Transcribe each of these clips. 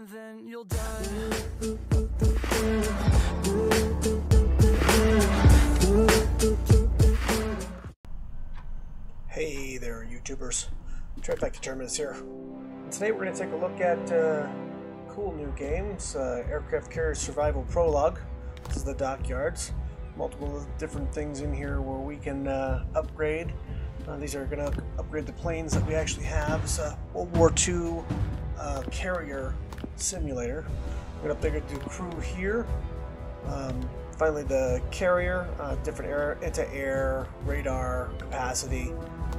and then you'll die. Hey there, YouTubers. Trifecta Terminus here. Today we're going to take a look at uh, cool new games, uh, Aircraft Carrier Survival Prologue. This is the dockyards. Multiple different things in here where we can uh, upgrade. Uh, these are going to upgrade the planes that we actually have. It's a World War II uh, carrier simulator. We're going to upgrade the crew here. Um, finally, the carrier, uh, different air, anti-air, radar capacity,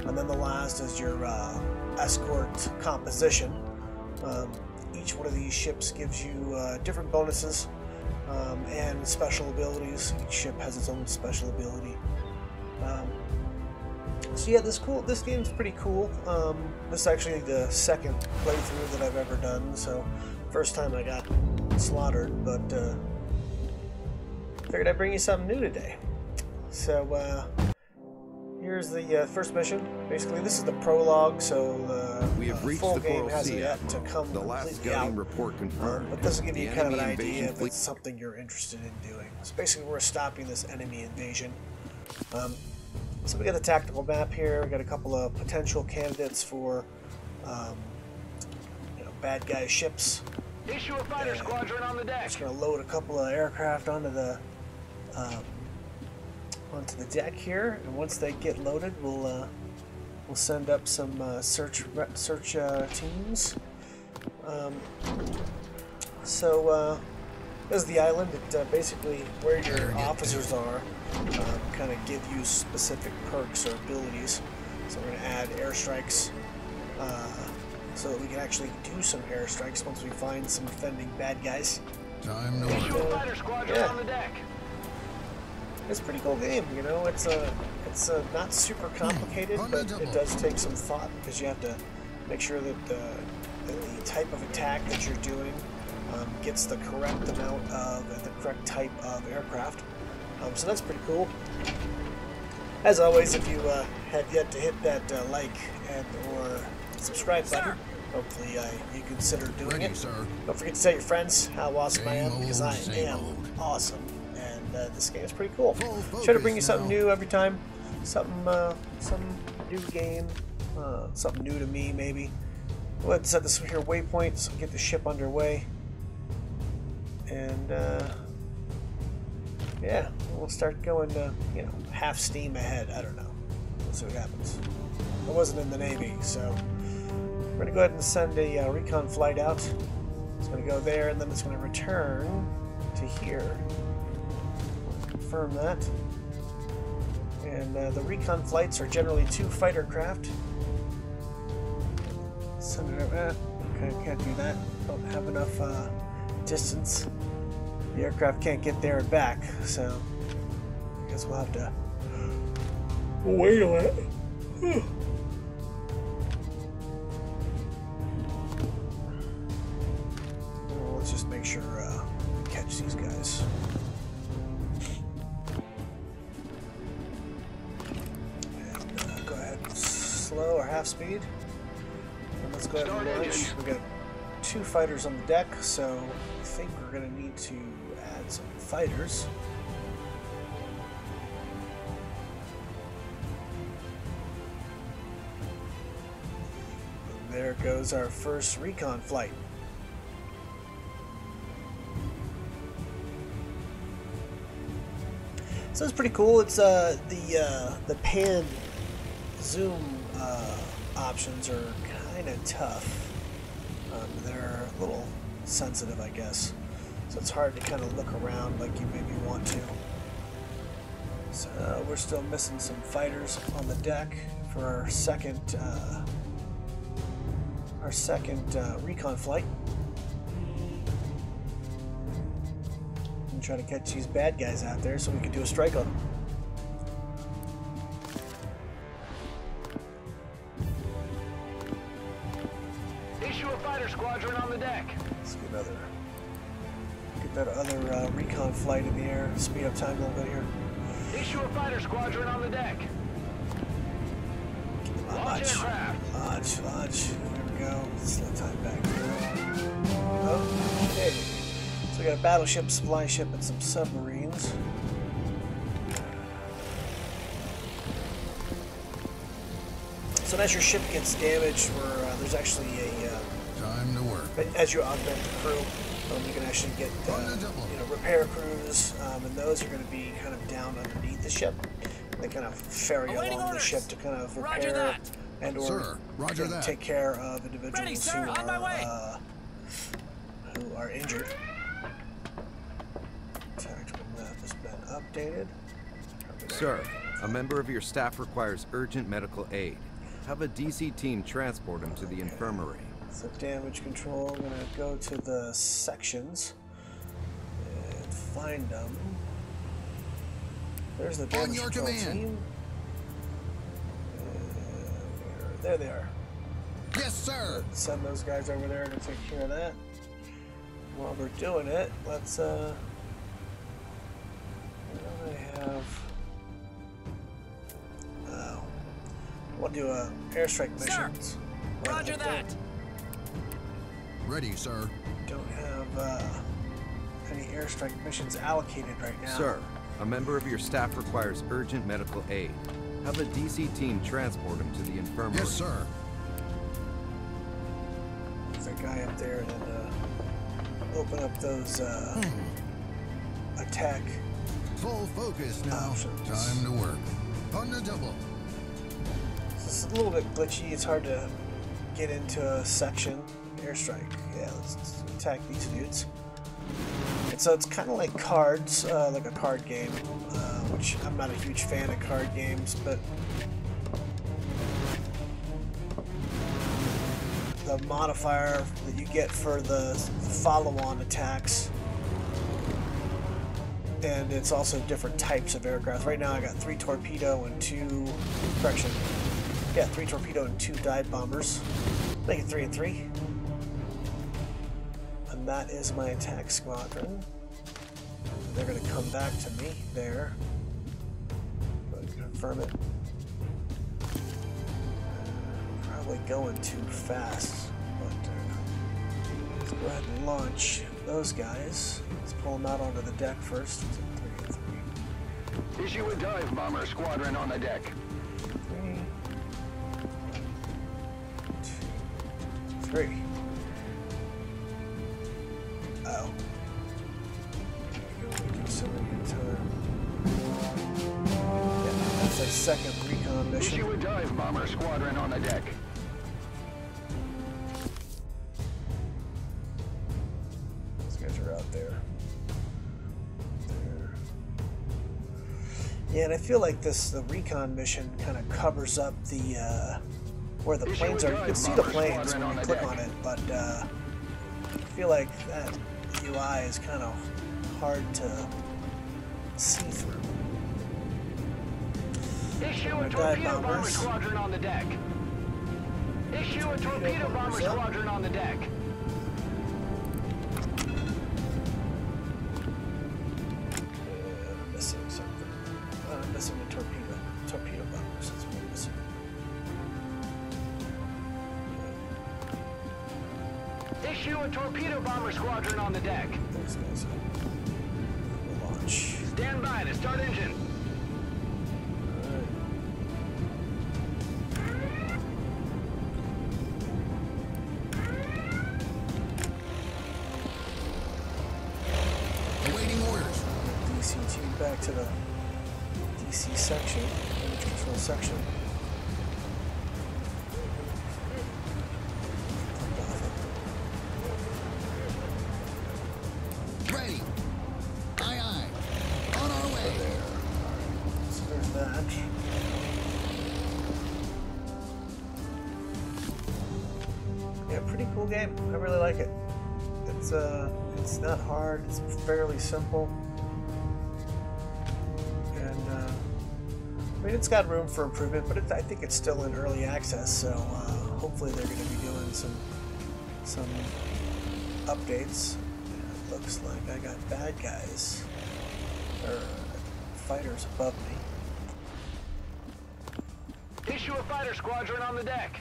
and then the last is your uh, escort composition. Um, each one of these ships gives you uh, different bonuses um, and special abilities. Each ship has its own special ability. Um, so yeah, this cool. This game's pretty cool. Um, this is actually the second playthrough that I've ever done. So first time I got slaughtered, but uh, figured I'd bring you something new today. So uh, here's the uh, first mission. Basically, this is the prologue, so the We have uh, reached full the game hasn't yet to come The last out. report Uh, confirmed. but this will give the you kind of an idea if it's something you're interested in doing. So basically, we're stopping this enemy invasion. Um, so we got the tactical map here. We got a couple of potential candidates for, um, you know, bad guy ships. Issue a fighter squadron on the deck. Just gonna load a couple of aircraft onto the um, onto the deck here, and once they get loaded, we'll uh, we'll send up some uh, search search uh, teams. Um, so uh, this is the island. It uh, basically where your officers are um, kind of give you specific perks or abilities. So we're gonna add airstrikes. Uh, so that we can actually do some airstrikes once we find some offending bad guys. Time to Issue work. a fighter squadron Yeah. on the deck. It's a pretty cool game, you know. It's a it's a not super complicated, but it does take some thought because you have to make sure that the, that the type of attack that you're doing um, gets the correct amount of and the correct type of aircraft. Um, so that's pretty cool. As always, if you uh, have yet to hit that uh, like and or subscribe button, hopefully uh, you consider doing Ready, it. sir. Don't forget to tell your friends how awesome I am because I am old. awesome, and uh, this game is pretty cool. Full Try to bring you something now. new every time, something, uh, some new game, uh, something new to me maybe. Let's set this here waypoint so get the ship underway, and uh, yeah, we'll start going, uh, you know, half steam ahead. I don't know. We'll see what happens. I wasn't in the Navy, so we're gonna go ahead and send a uh, recon flight out. It's gonna go there, and then it's gonna return to here. Confirm that. And uh, the recon flights are generally two fighter craft. Send it over. Eh, okay, can't do that. Don't have enough uh, distance. The aircraft can't get there and back, so I guess we'll have to wait on it. Half speed. And let's go ahead and launch. engines. We got two fighters on the deck, so I think we're gonna need to add some fighters. And there goes our first recon flight. So it's pretty cool. It's uh, the uh, the pan zoom options are kind of tough. Um, they're a little sensitive, I guess. So it's hard to kind of look around like you maybe want to. So we're still missing some fighters on the deck for our second uh, our second uh, recon flight. And try to catch these bad guys out there so we can do a strike on them. Flight in the air. Speed up time a little bit here. Issue a fighter squadron on the deck. Launch Launch, aircraft. launch, launch. There we go. Slow time back. Oh, we got a battleship, supply ship, and some submarines. So as your ship gets damaged, or uh, there's actually a uh, Time to work. as you augment the crew, um, you can actually get uh, On the double. you know repair crews, um, and those are going to be kind of down underneath the ship. They kind of ferry Awaiting along the ship to kind of Roger repair that. and or Sir, roger that. take care of individuals Ready, sir. who On my are way. uh, who are injured. Tactical map has been updated. Sir, a member of your staff requires urgent medical aid. Have a DC team transport him to the infirmary. So damage control, I'm gonna go to the sections and find them. There's the damage your control command. team. Uh, there they are. Yes, sir. Send those guys over there to take care of that. While we're doing it, let's uh what do I have? Oh. I want do a airstrike Sir, missions. Roger I that. Ready, sir. Don't have uh, any airstrike missions allocated right now. Sir, a member of your staff requires urgent medical aid. Have a DC team transport him to the infirmary. Yes, sir. There's a guy up there and uh, open up those uh, attack. Full focus now. Options. Time to work. On the double. It's a little bit glitchy. It's hard to get into a section. Airstrike. Yeah, let's, let's attack these dudes. So it's kind of like cards, uh, like a card game, uh, which I'm not a huge fan of card games, but the modifier that you get for the follow-on attacks and it's also different types of aircraft. Right now I got three torpedo and two correction. Yeah, three torpedo and two dive bombers. Make it three and three. And that is my attack squadron. They're gonna come back to me there. Confirm it. Probably going too fast, but uh, let's go ahead and launch those guys. Let's pull them out onto the deck first. Three and three. Issue a dive bomber squadron on the deck. Three. Two. Three. Second recon mission. Issue a dive bomber squadron on the deck. Those guys are out there. There. Yeah, and I feel like this the recon mission kind of covers up the uh, where the Issue planes are. You can see the planes when you click deck. on it, but uh, I feel like that UI is kind of hard to see through. Issue a torpedo bomber squadron on the deck. Issue a torpedo bomber squadron on the deck. Uh, missing something. Uh, missing a torpedo. Torpedo bombers. That's what I'm missing. Issue a torpedo bomber squadron on the deck. Those guys. We'll launch. Stand by to start engine. Fairly simple, and uh, I mean it's got room for improvement. But it, I think it's still in early access, so uh, hopefully they're going to be doing some some updates. It looks like I got bad guys or fighters above me. Issue a fighter squadron on the deck.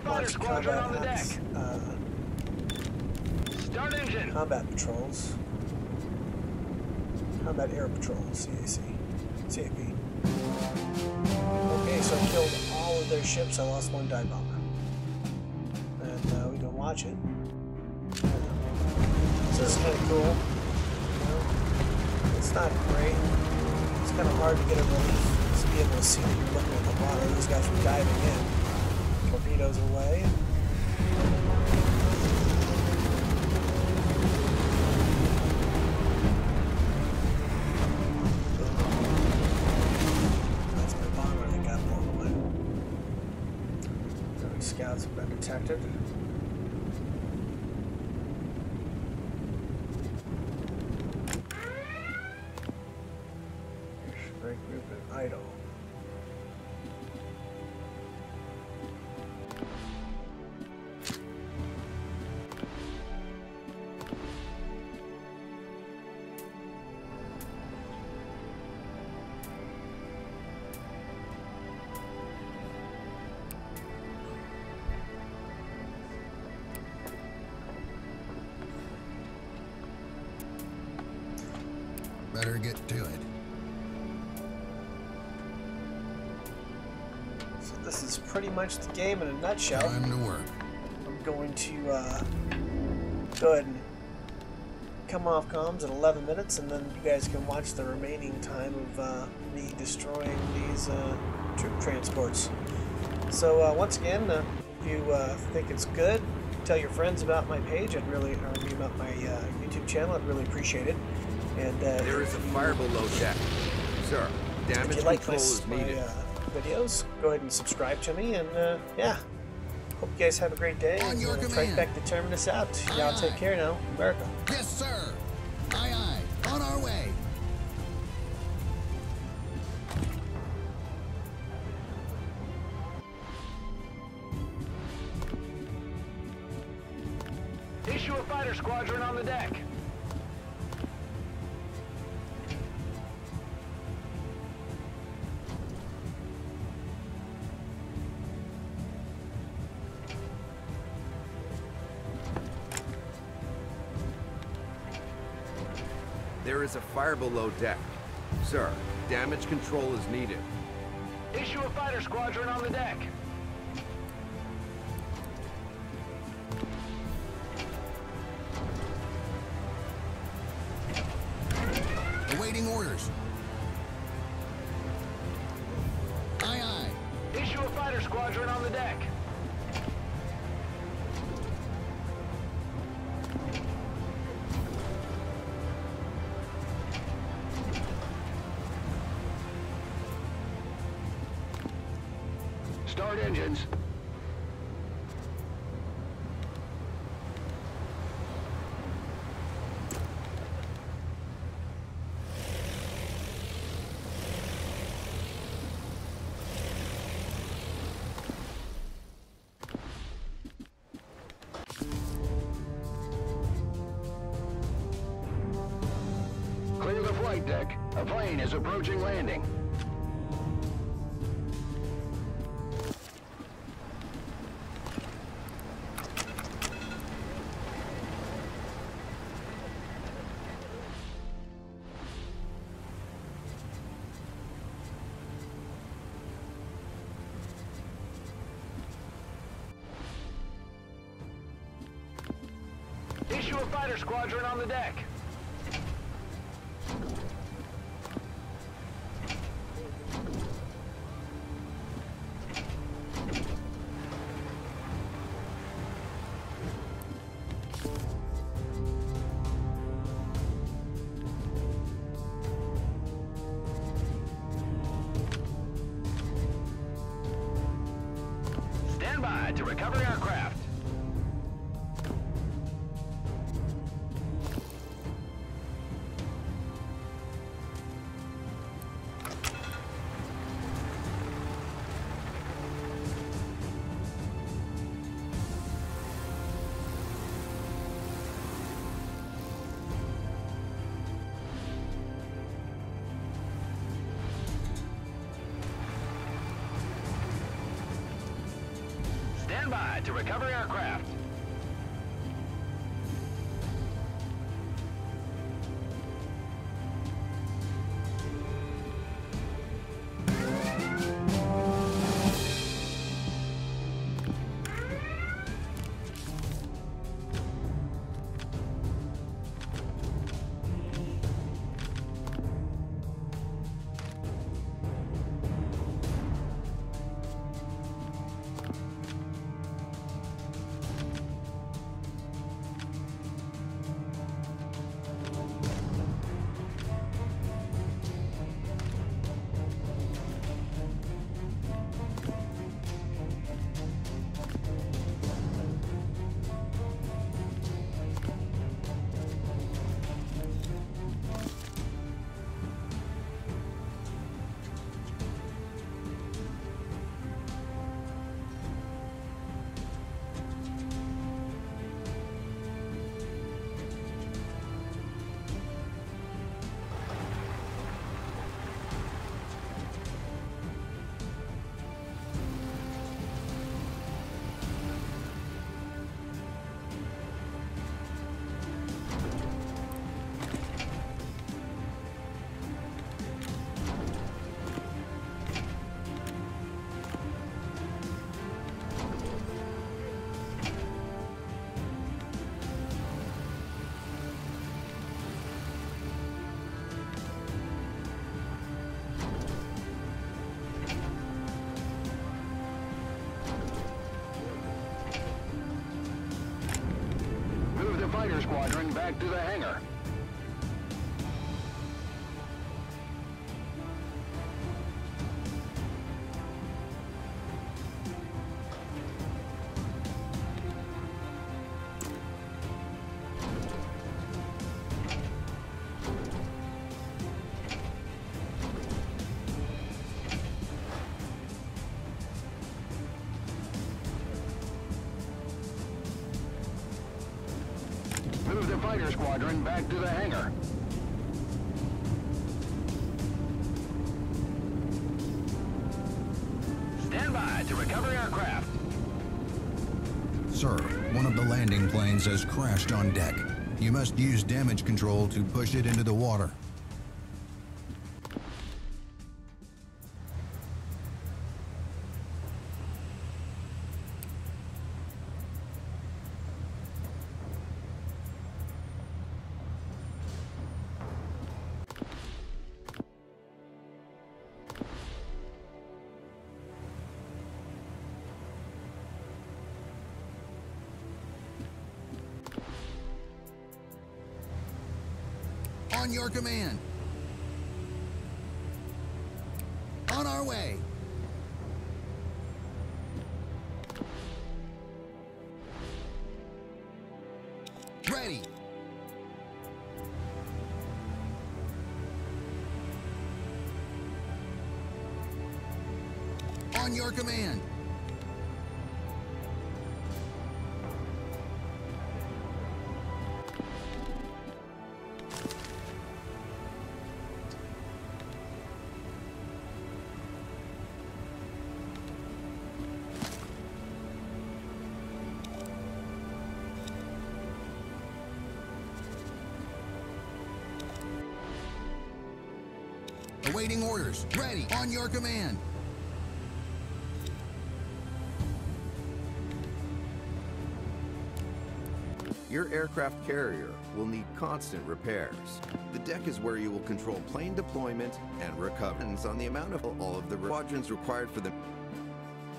fighter launch squadron combat on the deck. acts, uh, Start engine. combat patrols. Combat air patrols, CAC. CAP. Okay, so I killed all of their ships. I lost one dive bomber. And uh, we can watch it. So this is kind of cool. It's not great. It's kind of hard to get a relief. to be able to see that you're looking at the water. Those guys were diving in. Torpedoes away. Pretty much the game in a nutshell. Time to work. I'm going to uh, go ahead and come off comms at 11 minutes, and then you guys can watch the remaining time of uh, me destroying these uh, troop transports. So uh, once again, uh, if you uh, think it's good, tell your friends about my page. I'd really, or I about my uh, YouTube channel. I'd really appreciate it. And uh, There is a fire below deck. Sir, if damage you like my, control is my needed. uh, videos, go ahead and subscribe to me. And uh, yeah, hope you guys have a great day. On and, your uh, command. Trifecta to Terminus out. Y'all take care now. America. Yes, sir. Fire below deck. Sir, damage control is needed. Issue a fighter squadron on the deck. Deck. A plane is approaching landing. Back to the hangar. Back to the hangar. Stand by to recover aircraft. Sir, one of the landing planes has crashed on deck. You must use damage control to push it into the water. Command. On our way. Ready. On your command. Awaiting orders. Ready. On your command. Your aircraft carrier will need constant repairs. The deck is where you will control plane deployment and recoveries on the amount of all of the quadrants required for the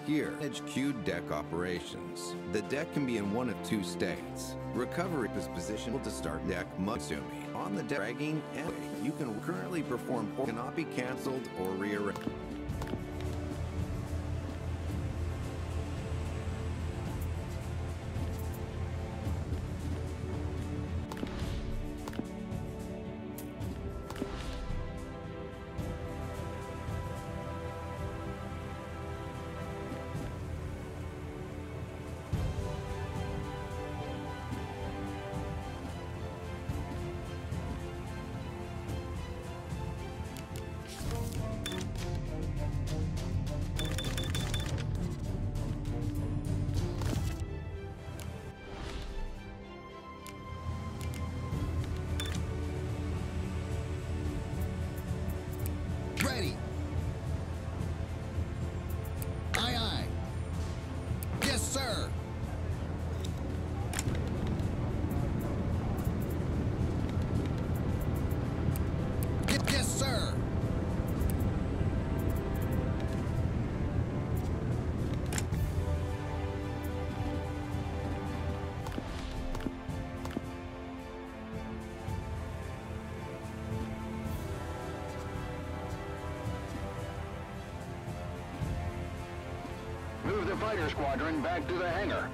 here, HQ deck operations. The deck can be in one of two states. Recovery is positioned to start deck Matsumi. On the deck, dragging and you can currently perform or cannot be canceled or rearranged. Fighter squadron back to the hangar.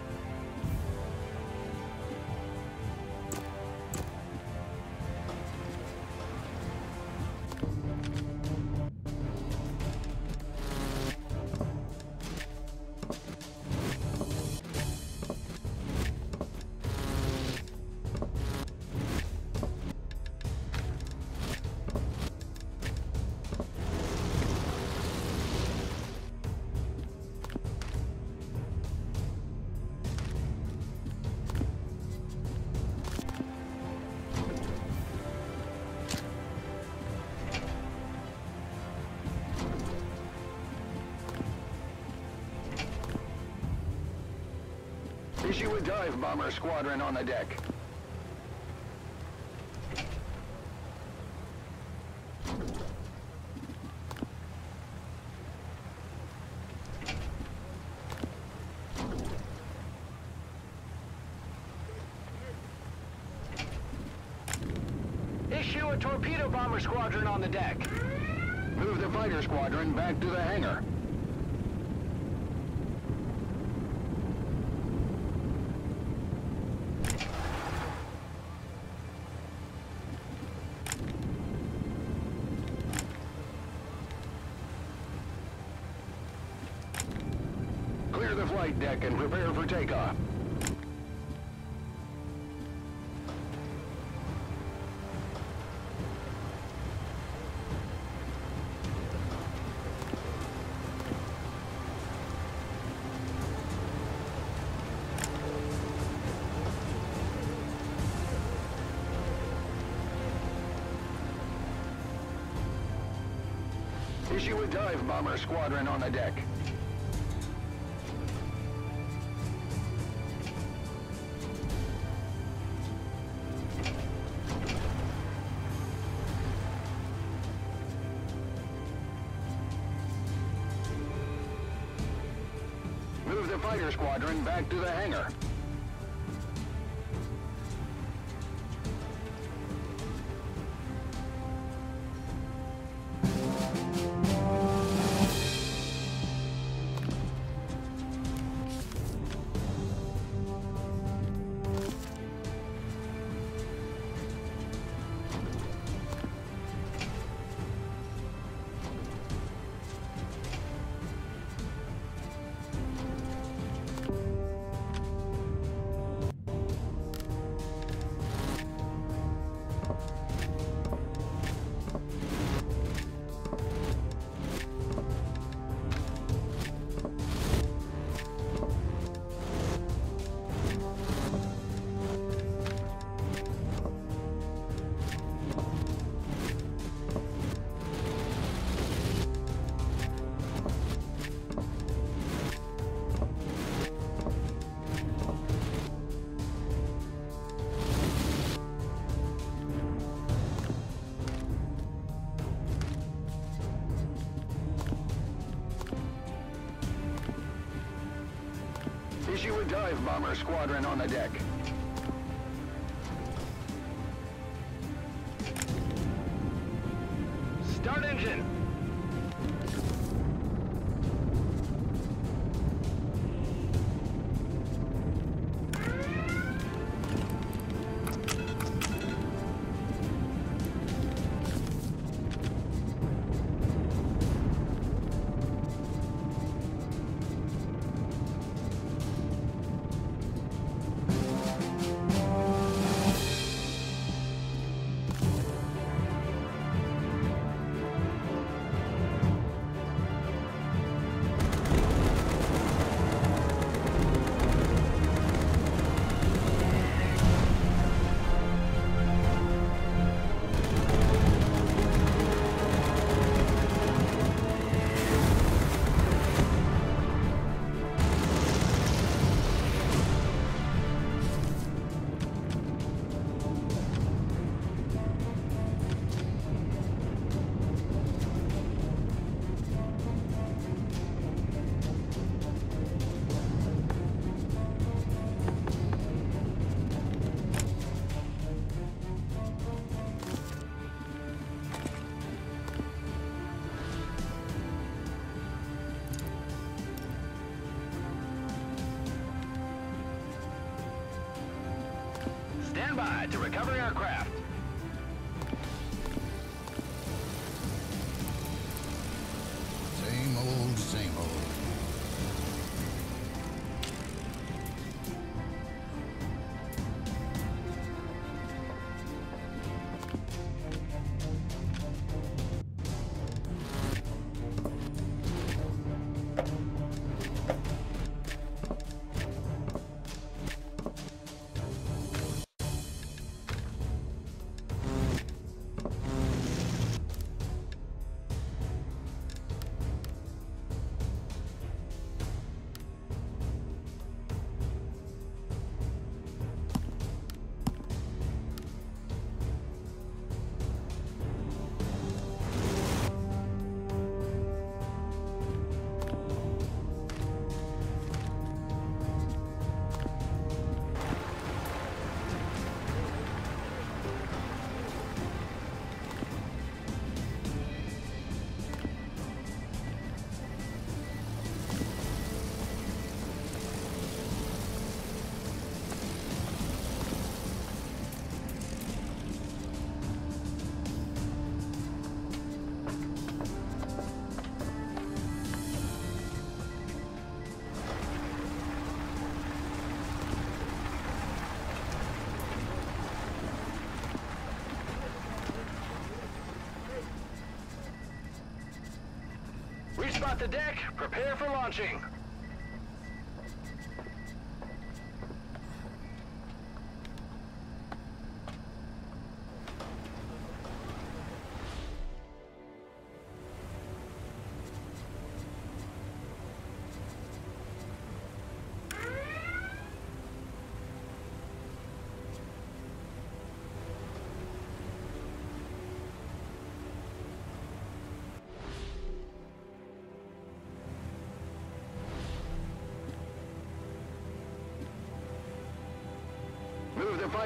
Dive bomber squadron on the deck. Issue a torpedo bomber squadron on the deck. Move the fighter squadron back to the hangar. Clear the flight deck and prepare for takeoff. Issue a dive bomber squadron on the deck. To the hangar. Bomber squadron on the deck. To recover aircraft. Respot the deck. Prepare for launching.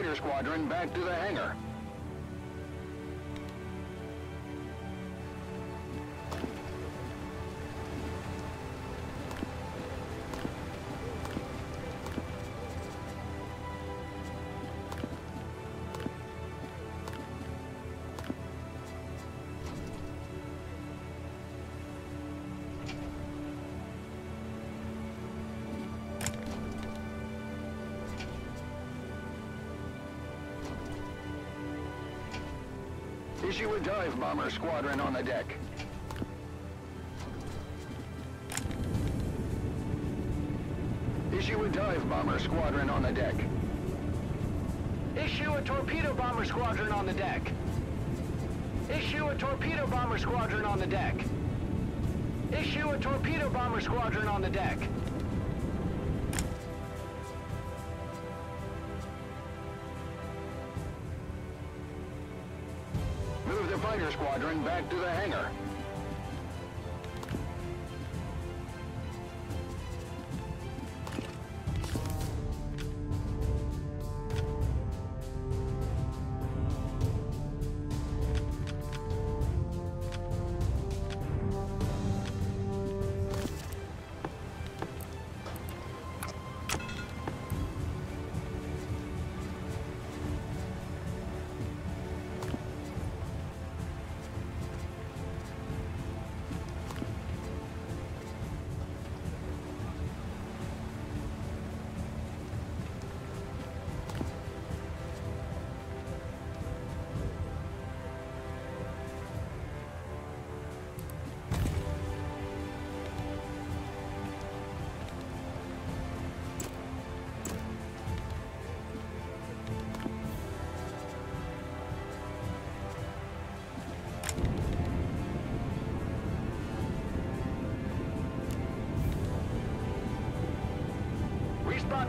Fighter squadron back to the hangar. Bomber squadron on the deck. Issue a dive bomber squadron on the deck. Issue a torpedo bomber squadron on the deck. Issue a torpedo bomber squadron on the deck. Issue a torpedo bomber squadron on the deck. Squadron back to the hangar.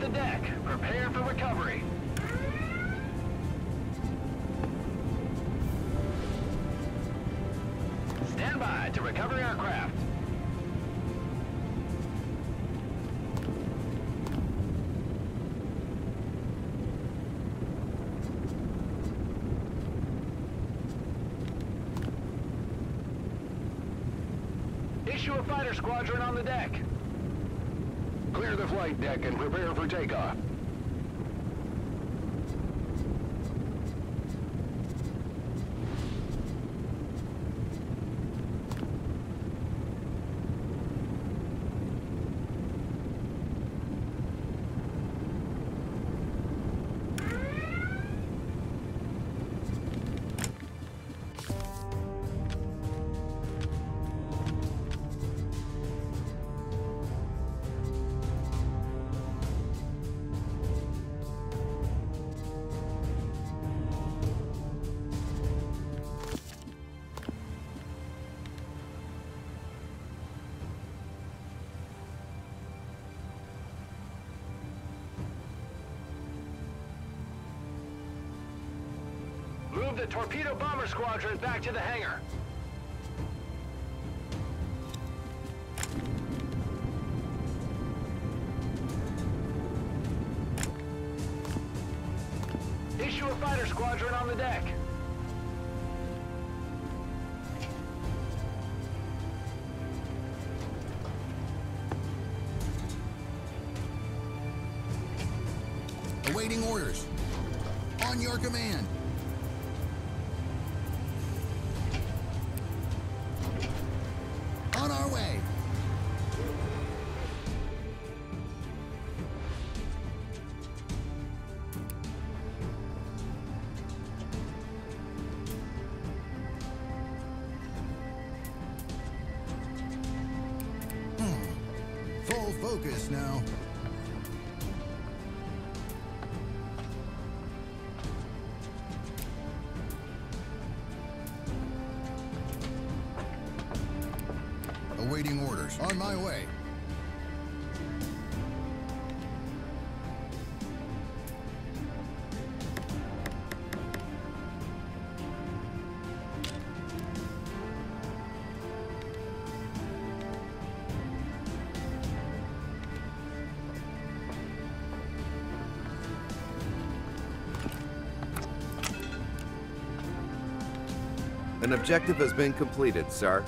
The deck. Prepare for recovery. Stand by to recover aircraft. Issue a fighter squadron on the deck. Clear the flight deck and prepare for takeoff. Squadron back to the hangar. Focus now. Objective has been completed, sir.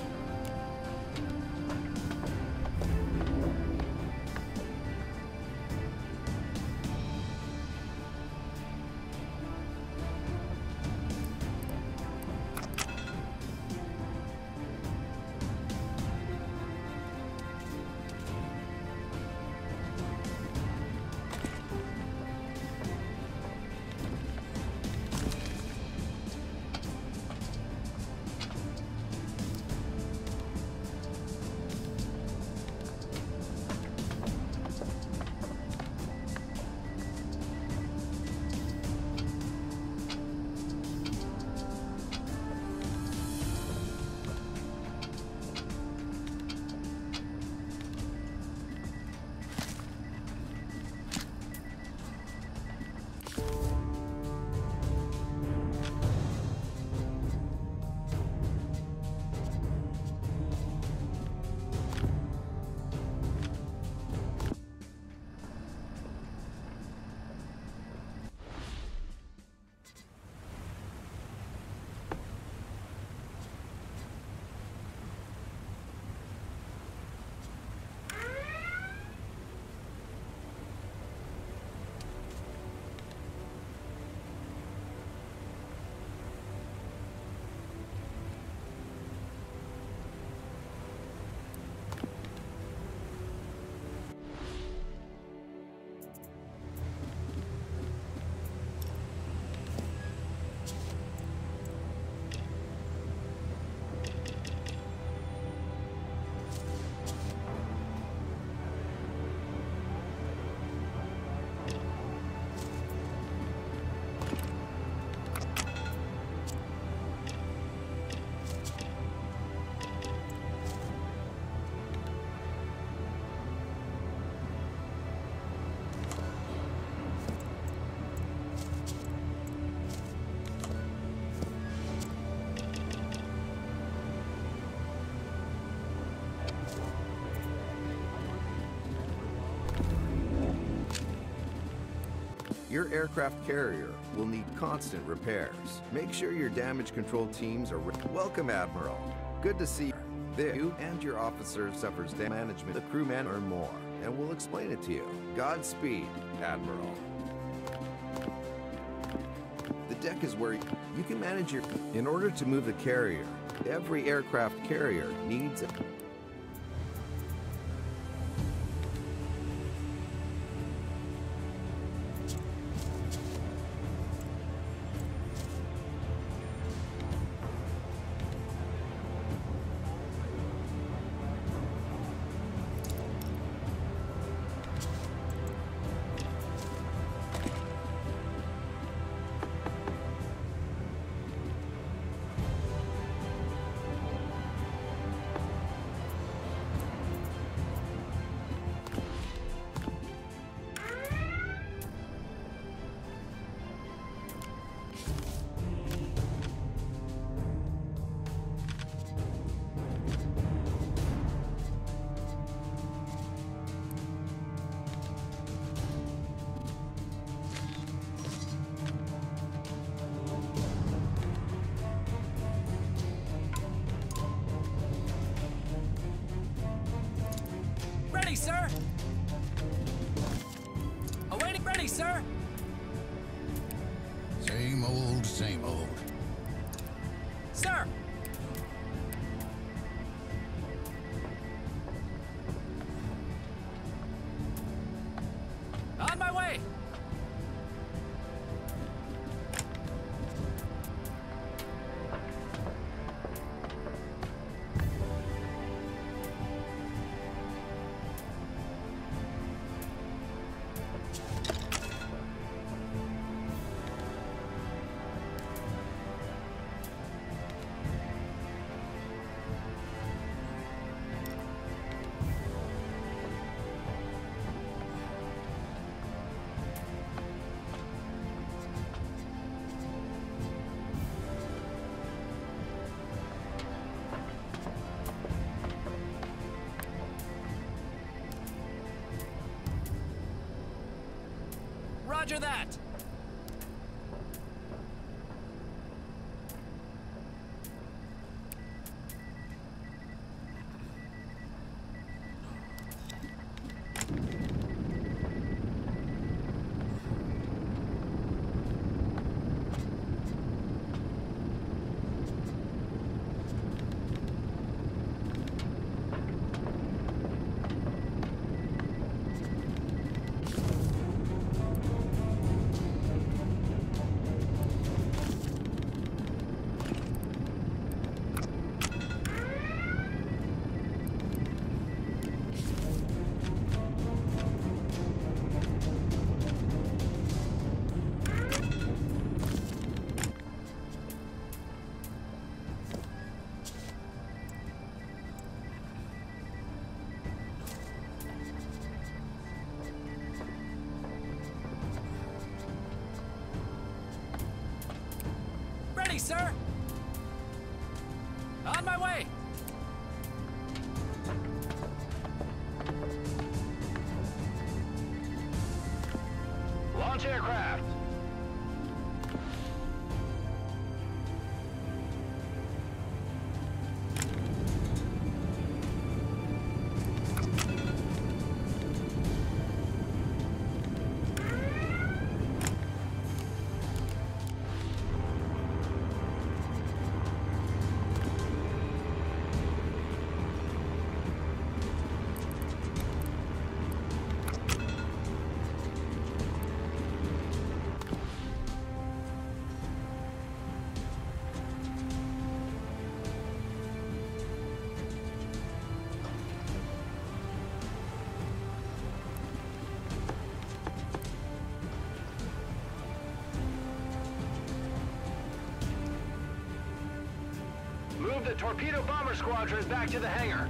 Your aircraft carrier will need constant repairs. Make sure your damage control teams are... Welcome, Admiral. Good to see you. There, you and your officer suffers damage management. The crewmen earn more, and we'll explain it to you. Godspeed, Admiral. The deck is where you can manage your... In order to move the carrier, every aircraft carrier needs a... Roger that. Sir. On my way. The torpedo bomber squadron back to the hangar.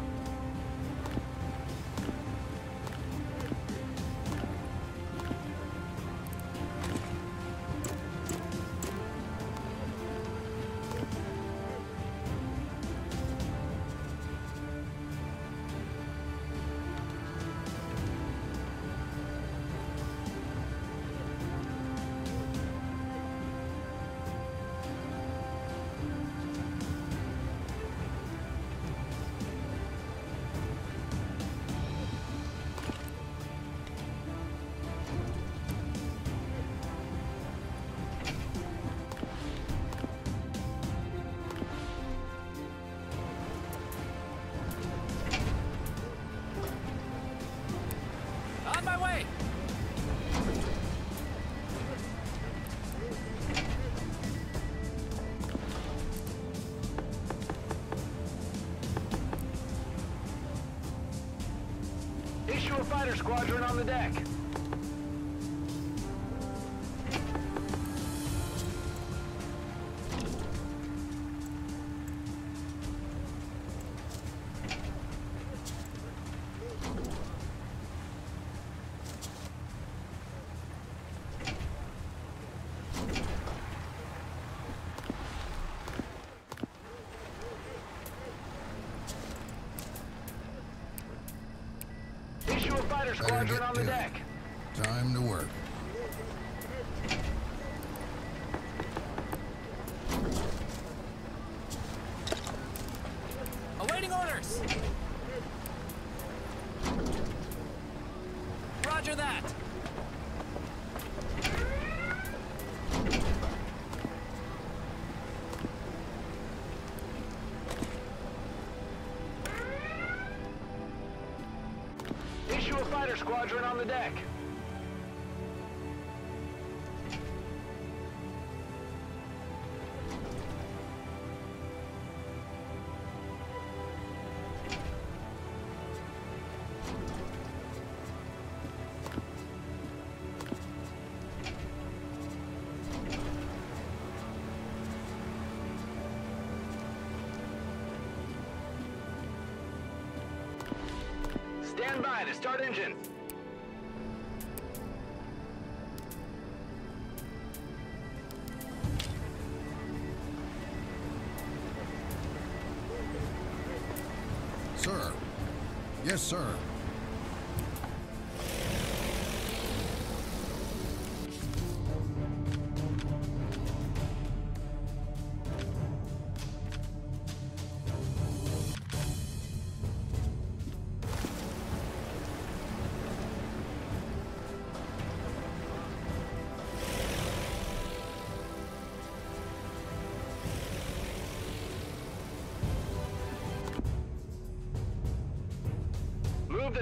Fighter squadron on the deck. Squadron on the deck. Stand by to start engine. Yes, sir.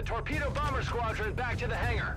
Torpedo bomber squadron back to the hangar.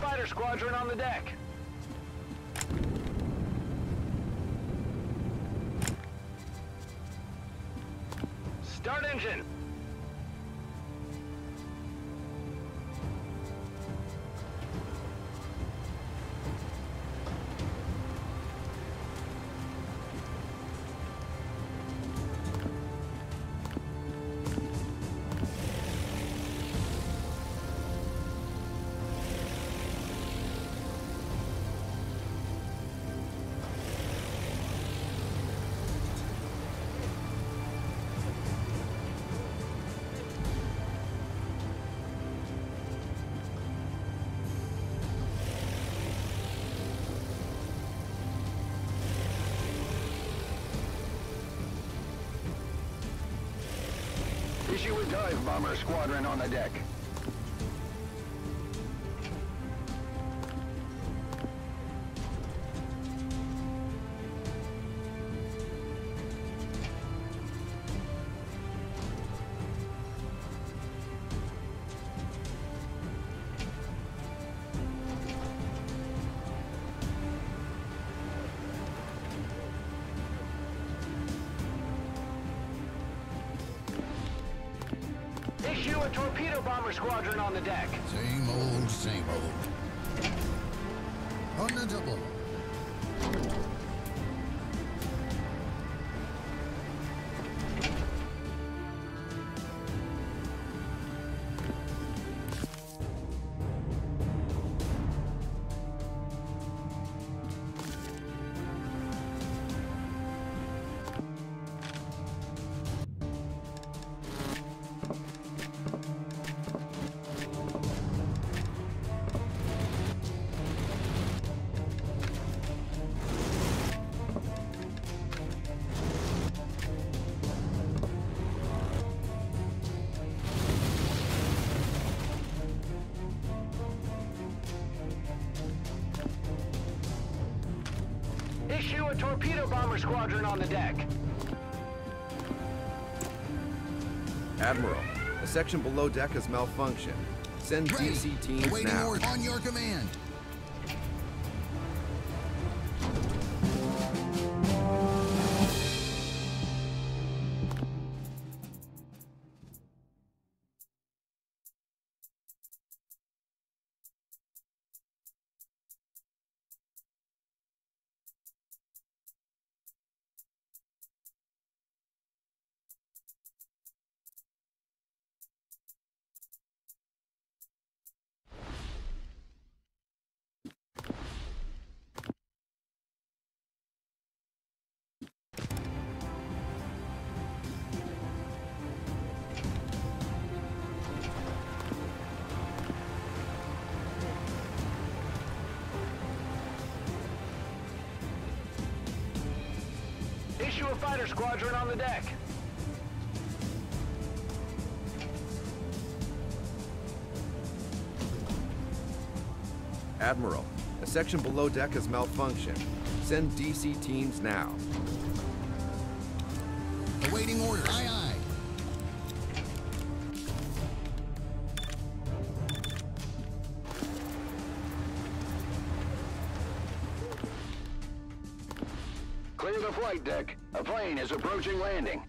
Fighter squadron on the deck. Start engine. Bomber squadron on the deck. Torpedo bomber squadron on the deck. Same old, same old. On the double. Section below deck has malfunctioned. Send. DC teams Awaiting now. On your command. Issue fighter squadron on the deck. Admiral, a section below deck has malfunctioned. Send DC teams now. Awaiting orders. Aye, aye. Clear the flight deck. Plane is approaching landing.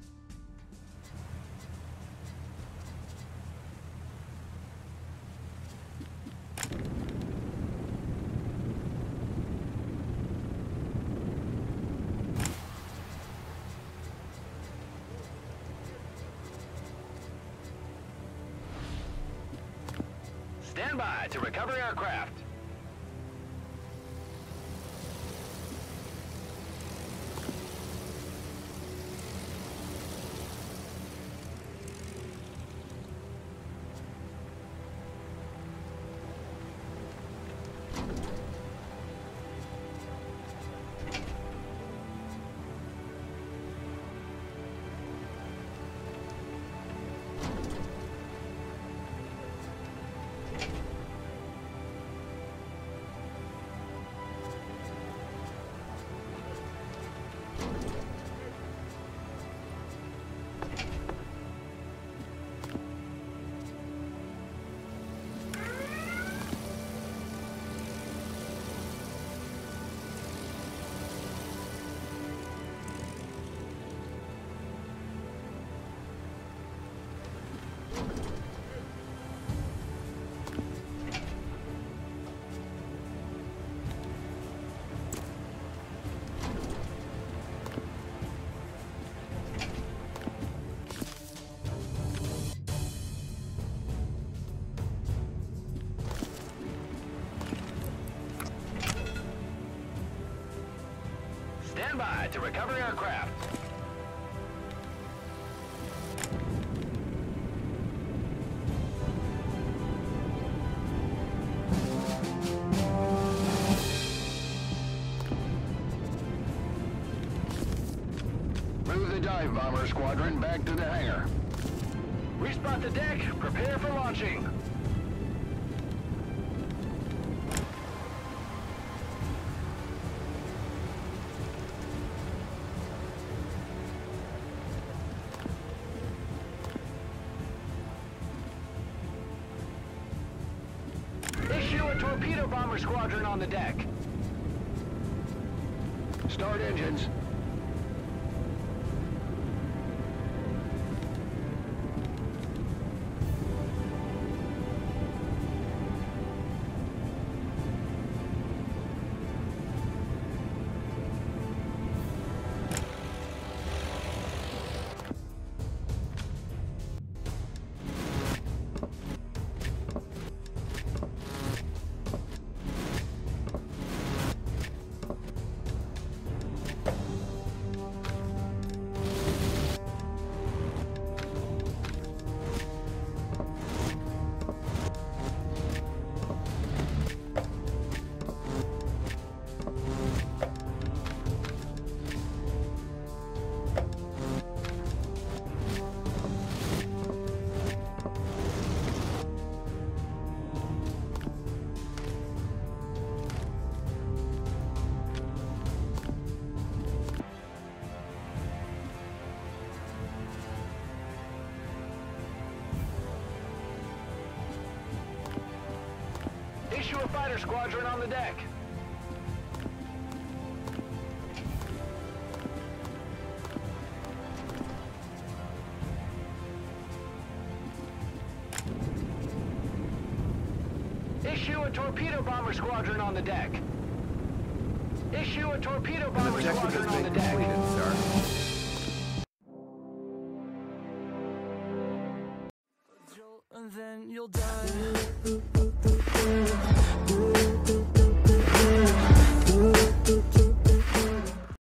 To recover aircraft. Torpedo bomber squadron on the deck. Start engines. Squadron on the deck. Issue a torpedo bomber squadron on the deck. Issue a torpedo bomber squadron